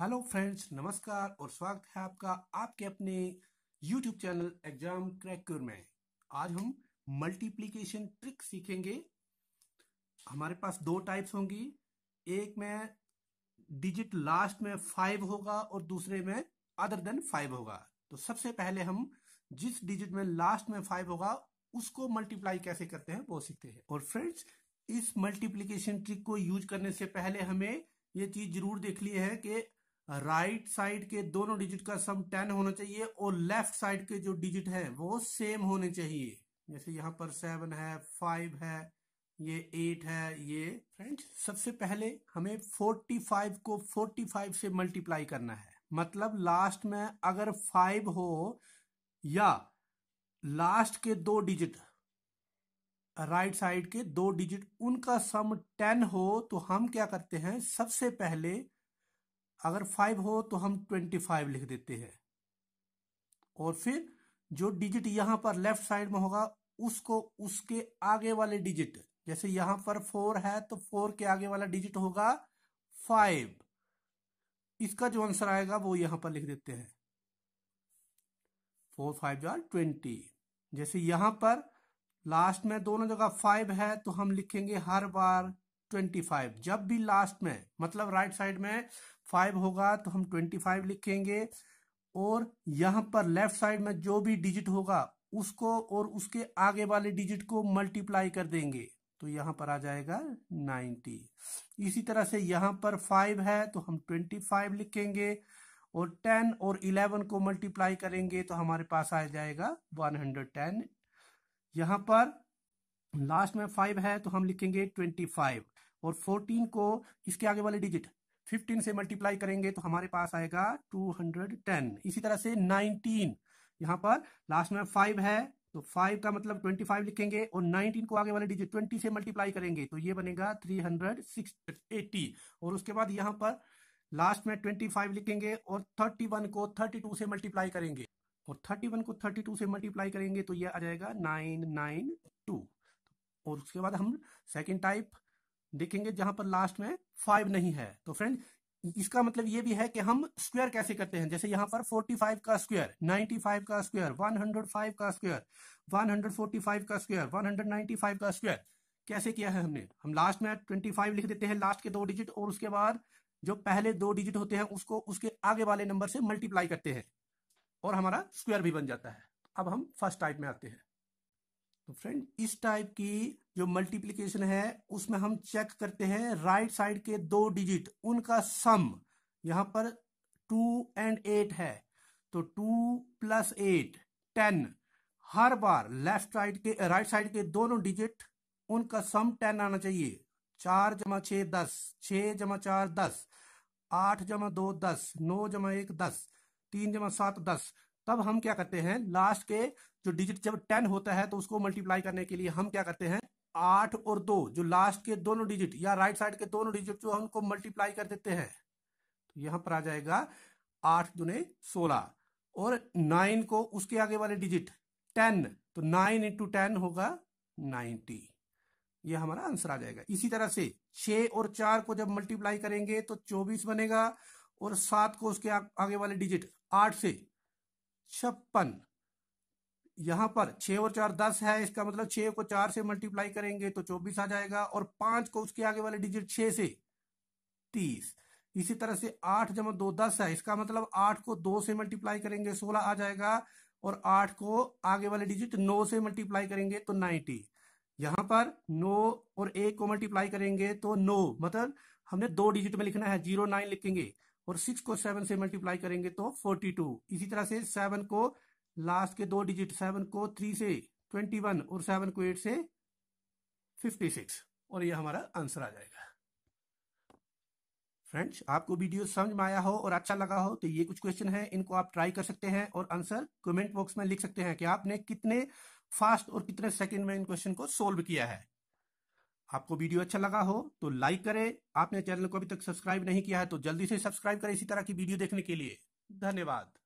Hello friends, नमस्कार और स्वागत है आपका आपके अपने यूट्यूब चैनल एग्ज़ाम क्रैकर में। आज हम मल्टीप्लिकेशन ट्रिक सीखेंगे। हमारे पास दो टाइप्स होंगी। एक में डिजिट लास्ट में फाइव होगा और दूसरे में अदर देन फाइव होगा। तो सबसे पहले हम जिस डिजिट में लास्ट में फाइव होगा, उसको मल्टीप्लाई कैसे करते हैं वो सीखते हैं। और फ्रेंड्स, इस मल्टीप्लीकेशन ट्रिक को यूज़ करने से पहले हमें ये चीज़ ज़रूर देख ली है कि राइट साइड के दोनों डिजिट का सम टेन होना चाहिए और लेफ़्ट साइड के जो डिजिट है, वो सेम होने चाहिए। जैसे यहाँ पर सेवन है, फाइव है, ये एट है, ये फ्रेंड्स, सबसे पहले हमें फोर्टी फाइव को फोर्टी फाइव से मल्टीप्लाई करना है। मतलब लास्ट में अगर फाइव हो या लास्ट के दो डिजिट, राइट साइड के दो डिजिट, उनका सम टेन हो तो हम क्या करते हैं, सबसे पहले अगर फाइव हो तो हम ट्वेंटी फाइव लिख देते हैं। और फिर जो डिजिट यहाँ पर लेफ़्ट साइड में होगा, उसको उसके आगे वाले डिजिट जैसे यहाँ पर फोर है तो फोर के आगे वाला डिजिट होगा फाइव इसका जो आंसर आएगा वो यहाँ पर लिख देते हैं। फोर फाइव जो ट्वेंटी जैसे यहाँ पर लास्ट में दोनों जगह फाइव है तो हम लिखेंगे हर बार ट्वेंटी फाइव जब भी लास्ट में मतलब राइट साइड में फाइव होगा तो हम ट्वेंटी फाइव लिखेंगे। और यहाँ पर लेफ़्ट साइड में जो भी डिजिट होगा, उसको और उसके आगे वाले डिजिट को मल्टीप्लाई कर देंगे। तो यहाँ पर आ जाएगा नाइन्टी इसी तरह से यहाँ पर फाइव है तो हम ट्वेंटी फाइव लिखेंगे। और टेन और इलेवन को मल्टीप्लाई करेंगे तो हमारे पास आ जाएगा वन हंड्रेड टेन यहाँ पर लास्ट में फाइव है तो हम लिखेंगे ट्वेंटी फाइव और फोर्टीन को इसके आगे वाले डिजिट फिफ्टीन से मल्टीप्लाई करेंगे तो हमारे पास आएगा टू हंड्रेड टेन इसी तरह से नाइनटीन यहाँ पर लास्ट में फाइव है तो फाइव का मतलब ट्वेंटी फाइव लिखेंगे और नाइनटीन को आगे वाले डिजिट ट्वेंटी से मल्टीप्लाई करेंगे तो ये बनेगा थ्री हंड्रेड सिक्स एट्टी और उसके बाद यहाँ पर लास्ट में ट्वेंटी फाइव लिखेंगे और थर्टी वन को थर्टी टू से मल्टीप्लाई करेंगे. और थर्टी वन को थर्टी टू से मल्टीप्लाई करेंगे तो ये आ जाएगा नाइन नाइन टू और उसके बाद हम सेकेंड टाइप देखेंगे जहाँ पर लास्ट में फाइव नहीं है। तो फ्रेंड इसका मतलब ये भी है कि हम स्क्वायर कैसे करते हैं? जैसे यहाँ पर 45 का स्क्वायर 95 का स्क्वायर 105 का स्क्वायर 145 का स्क्वायर 195 का स्क्वायर कैसे किया है हमने? हम लास्ट में 25 लिख देते हैं लास्ट के दो डिजिट और उसके बाद जो पहले दो डिजिट होते हैं, उसको, उसके आगे वाले नंबर से मल्टीप्लाई करते हैं और हमारा स्क्वायर भी बन जाता है। अब हम फ़र्स्ट टाइप में आते हैं। तो फ्रेंड, इस टाइप की जो मल्टीप्लीकेशन है, उसमें हम चेक करते हैं राइट साइड के दो डिजिट, उनका सम। यहाँ पर टू एंड एट है तो टू प्लस एट, टेन। हर बार लेफ़्ट साइड के, राइट साइड के दोनों डिजिट, उनका सम टेन आना चाहिए। चार जमा छ दस छ जमा चार दस, आठ जमा दो दस, नौ जमा एक दस, तीन जमा सात दस। तब हम क्या करते हैं लास्ट के जो डिजिट जब टेन होता है तो उसको मल्टीप्लाई करने के लिए हम क्या करते हैं, आठ और दो, जो लास्ट के दोनों डिजिट या राइट साइड के दोनों डिजिट जो हम उनको मल्टीप्लाई कर देते हैं तो यहाँ पर आ जाएगा आठ दुने सोलह, और नाइन को उसके आगे वाले डिजिट टेन तो नाइन इंटू टेन होगा नाइनटी ये हमारा आंसर आ जाएगा। इसी तरह से छ और चार को जब मल्टीप्लाई करेंगे तो चौबीस बनेगा, और सात को उसके आगे वाले डिजिट आठ से छप्पन। यहाँ पर छह और चार दस है, इसका मतलब छह को चार से मल्टीप्लाई करेंगे तो चौबीस आ जाएगा और पाँच को उसके आगे वाले डिजिट छह से तीस। इसी तरह से आठ जमा दो दस है, इसका मतलब आठ को दो से मल्टीप्लाई करेंगे, सोलह आ जाएगा और आठ को आगे वाले डिजिट नौ से मल्टीप्लाई करेंगे तो नाइनटी यहाँ पर नौ और एक को मल्टीप्लाई करेंगे तो नौ मतलब हमने दो डिजिट में लिखना है, ज़ीरो, नाइन लिखेंगे। और सिक्स को सेवन से मल्टीप्लाई करेंगे तो फोर्टी टू इसी तरह से सेवन को लास्ट के दो डिजिट सेवन को थ्री से ट्वेंटी वन और सेवन को एट से फिफ्टी सिक्स और ये हमारा आंसर आ जाएगा। फ्रेंड्स आपको वीडियो समझ में आया हो और अच्छा लगा हो तो ये कुछ क्वेश्चन है, इनको आप ट्राई कर सकते हैं और आंसर कमेंट बॉक्स में लिख सकते हैं कि आपने कितने फास्ट और कितने सेकंड में इन क्वेश्चन को सोल्व किया है। आपको वीडियो अच्छा लगा हो तो लाइक करें। आपने चैनल को अभी तक सब्सक्राइब नहीं किया है तो जल्दी से सब्सक्राइब करें इसी तरह की वीडियो देखने के लिए। धन्यवाद।